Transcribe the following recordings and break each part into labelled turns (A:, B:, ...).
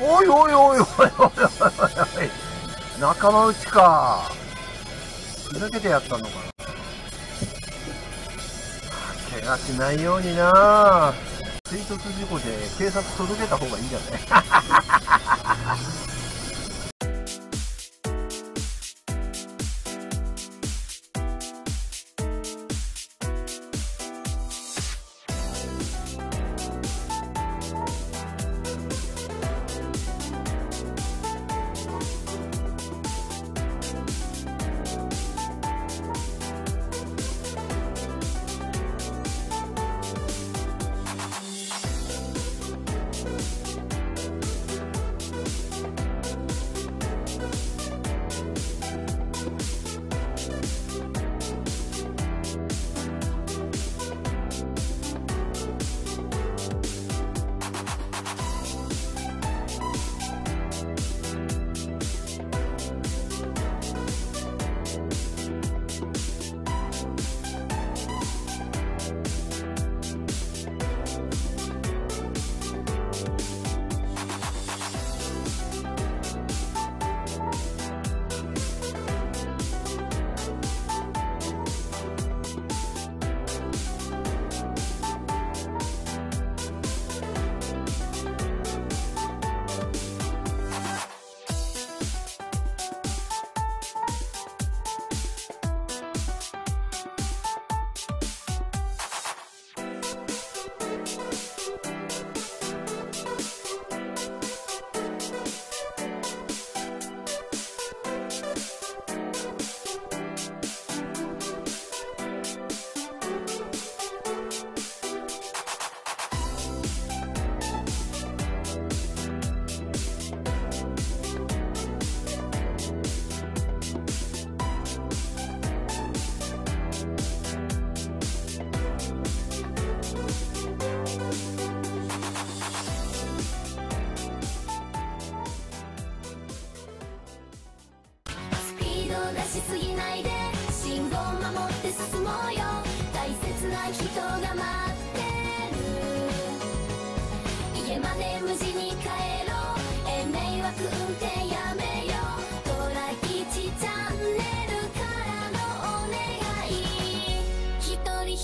A: おいおいおいおいおいおいおい。仲間内か。ふざけてやったのかな。怪我しないようにな。追突事故で警察届けた方がいいんじゃない？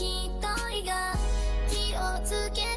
A: 一人が気をつけ